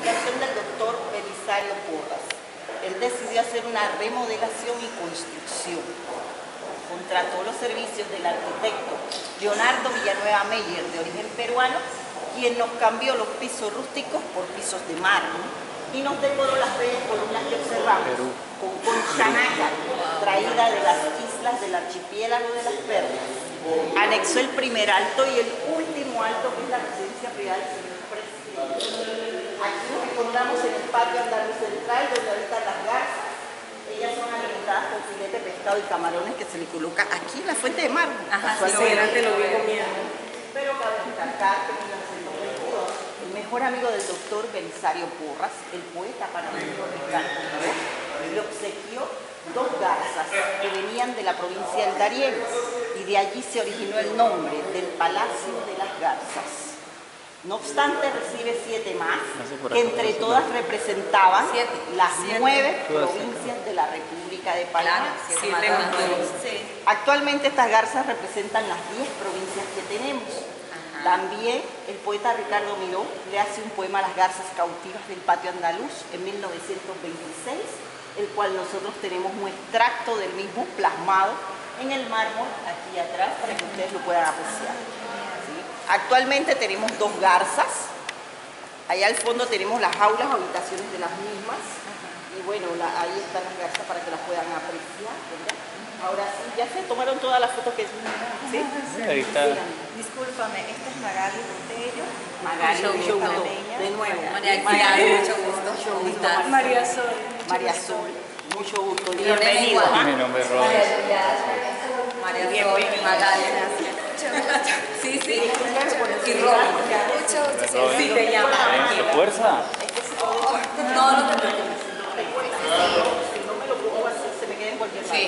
indicación del doctor Belisario Porras. Él decidió hacer una remodelación y construcción. Contrató los servicios del arquitecto Leonardo Villanueva Meyer, de origen peruano, quien nos cambió los pisos rústicos por pisos de mármol y nos decoró las bellas columnas que observamos con conchanaca traída de las islas del archipiélago de las Perlas. Anexó el primer alto y el último alto que es la residencia privada del señor presidente. Aquí nos encontramos en el patio andaluz central donde habitan las garzas. Ellas son alimentadas con filete, pescado y camarones que se le coloca aquí en la fuente de mármol. Ajá, sí, te lo vi comiendo. Pero cabe destacar que en 1922, el mejor amigo del doctor Belisario Porras, el poeta panameño Ricardo le obsequió dos garzas que venían de la provincia del Darién y de allí se originó el nombre del Palacio de las Garzas. No obstante, recibe siete más, que entre todas representaban Siete. las Siete. nueve provincias de la República de Panamá. Claro, Sí. Actualmente estas garzas representan las 10 provincias que tenemos. También el poeta Ricardo Miró le hace un poema a las garzas cautivas del patio andaluz en 1926, el cual nosotros tenemos un extracto del mismo plasmado en el mármol aquí atrás para que ustedes lo puedan apreciar. ¿Sí? Actualmente tenemos dos garzas. Allá al fondo tenemos las jaulas o habitaciones de las mismas. Y bueno, la- ahí están las garzas para que las puedan apreciar. ¿verdad? Ahora sí, ya se tomaron todas las fotos que... ¿Sí? Ahí está. Discúlpame, esta es Magali Botello. Magali, Mucho gusto. De nuevo. María mucho gusto. Mucho ¿Cómo gusto? María Sol. María Sol, mucho gusto. Bienvenido. Mi nombre es Robert. María Sol, Bienvenida. Magali. Sí, Y Robin. Robert. Sí, te llama. ¿Qué fuerza? No, no te preocupes. Si no me lo pongo así, se me queda en cualquier lado. Sí,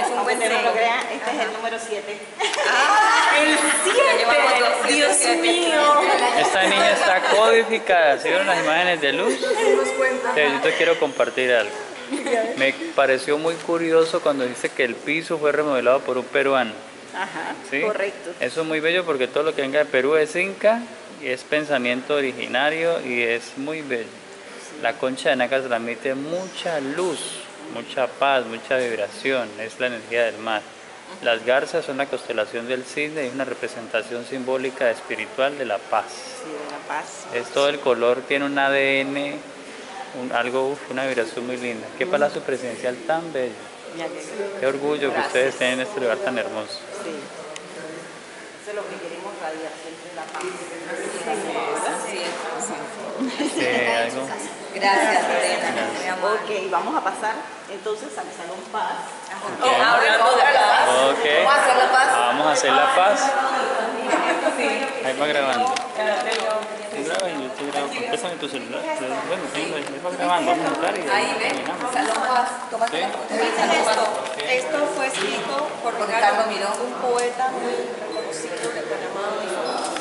es un buen crean, este es el número 7. El 7. Dios mío. Esta niña está codificada. ¿Sí vieron las imágenes de luz? Yo te quiero compartir algo. Me pareció muy curioso cuando dice que el piso fue remodelado por un peruano. Ajá, ¿sí? correcto. Eso es muy bello porque todo lo que venga de Perú es inca y es pensamiento originario y es muy bello. La concha de Naca transmite mucha luz, mucha paz, mucha vibración, es la energía del mar. Las garzas son la constelación del cisne y es una representación simbólica espiritual de la paz. Sí, de la paz. Es todo el color, tiene un ADN, un- algo, una vibración muy linda. Qué palacio presidencial tan bello. Me alegro. Qué orgullo que ustedes estén en este lugar tan hermoso. Sí. Eso es lo que queremos radiar siempre, la paz. Sí, sí. Algo. Gracias, Lorena. Ok, vamos a pasar entonces al Salón Paz. Oh, hablando de paz. Vamos a hacer la paz. Vamos a hacer la paz. Ahí va grabando. Grabo. Pésame tu celular. Bueno, ahí va grabando. Vamos a entrar y Ahí Sí. Salón esto, fue escrito por Ricardo Ricardo Miró. un poeta muy reconocido de Panamá.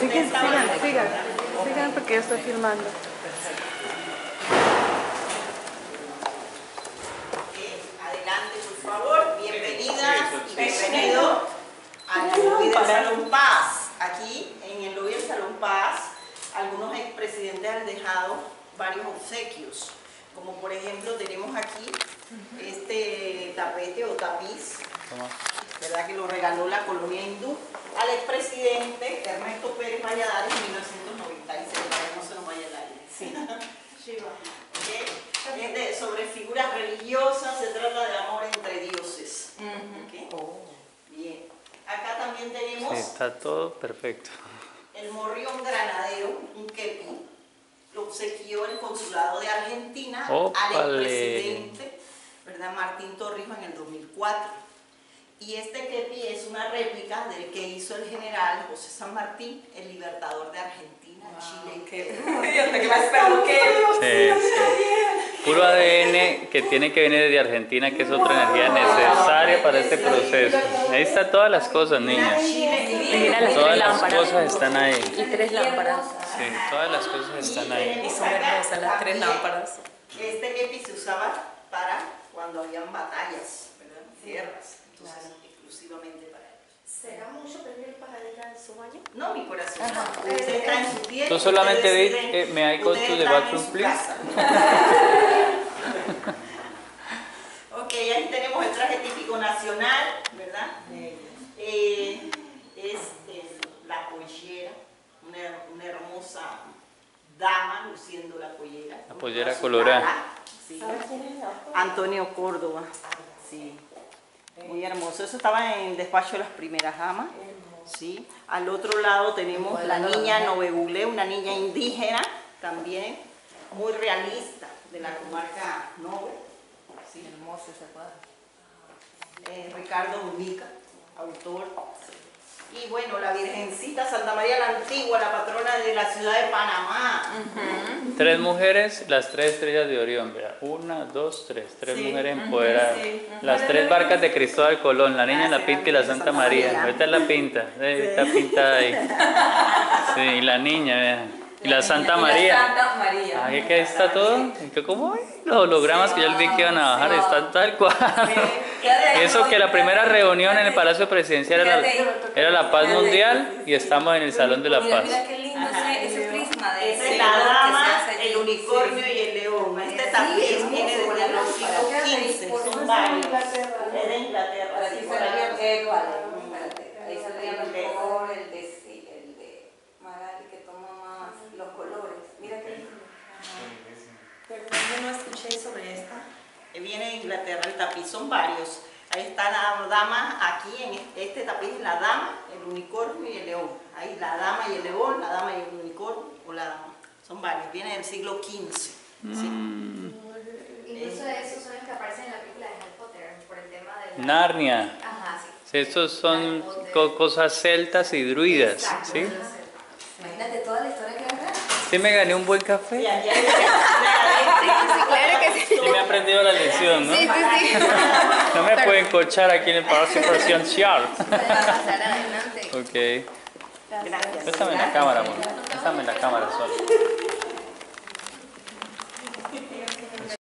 Sigan, Sigan, sigan, sigan porque yo estoy filmando. Adelante, por favor. Bienvenidas y bienvenido al lobby del Salón Paz. Aquí, en el lobby del Salón Paz, algunos expresidentes han dejado varios obsequios. Como por ejemplo, tenemos aquí este tapete o tapiz. ¿verdad? que lo regaló la colonia hindú al expresidente Ernesto Pérez Valladares en 1996, para que no se nos vaya el aire. ¿Ok? Es de- sobre figuras religiosas, se trata de amor entre dioses. ¿Ok? Bien. Acá también tenemos Sí, está todo perfecto. el morrión granadero, obsequió el consulado de Argentina al Ópale. expresidente ¿verdad? Martín Torrijos en el 2004. Y este kepi es una réplica del que hizo el general José San Martín, el libertador de Argentina, Chile Perú. Sí, sí. Puro ADN que tiene que venir de Argentina, que es otra energía necesaria para este proceso. Ahí están todas las cosas, niñas. Todas las cosas están ahí. Y tres lámparas. Sí, todas las cosas están ahí. Y son hermosas las tres lámparas. Este kepi se usaba para cuando habían batallas, ¿verdad? Guerras. entonces exclusivamente para ellos. ¿Será mucho pedir para ir al su baño? No, mi corazón. Usted está en su piel. Tú solamente di, eh, may I go ustedes to the están en bathroom, please? ok, ahí tenemos el traje típico nacional, ¿verdad? Eh, es eh, la pollera, una, una hermosa dama luciendo la pollera. La pollera colorada. sí. Antonio Córdoba, sí. Muy hermoso. Eso estaba en el despacho de las primeras damas. Sí. Al otro lado tenemos la niña Novebulé, una niña indígena también, muy realista, de la comarca Nove. Sí. Hermoso ese cuadro. Eh, Ricardo Mujica, autor. Y bueno, la Virgencita Santa María la Antigua, la patrona de la ciudad de Panamá. Tres mujeres, las tres estrellas de Orión, vea. Una, dos, tres. Tres Sí. mujeres empoderadas. Sí. Las tres barcas de Cristóbal Colón, la niña, la pinta y la Santa María. Ahorita es la pinta, eh, está pintada ahí. Sí, y la niña, vea. Y la Santa María. Santa María. Ahí que ahí está todo. ¿Qué- ¿Cómo es? Los hologramas que yo les vi que iban a bajar están tal cual. Eso que la primera reunión en el Palacio Presidencial era, era la paz mundial y estamos en el Salón de la Paz. mira qué lindo ese, prisma de Esa ese es la dama, el unicornio y el león. Este tapiz viene desde los siglos XV, son varios. Es de Inglaterra. Para sí, ti por se ahí. saldría mejor el de, sí, el de Magali que toma más los colores. Mira qué lindo. Perdón, yo no escuché sobre esta. Viene de Inglaterra el tapiz, son varios. Ahí está la dama, aquí en este tapiz, la dama, el unicornio y el león. Ahí la dama y el león, la dama y el unicornio o la dama. Son varios, viene del siglo XV. ¿sí? Incluso esos son los que aparecen en la película de Harry Potter, por el tema de la... Narnia. Ajá, sí. Sí, Estos son co- cosas celtas y druidas, ¿sí? Imagínate toda la historia que. Sí me gané un buen Y café que sí. Sí me he aprendido la lección, ¿no? Sí, sí, sí. No me pueden colchar aquí en el Palacio pasar adelante. Ok. Gracias. Pésame la cámara, amor. Pésame la cámara, Sol.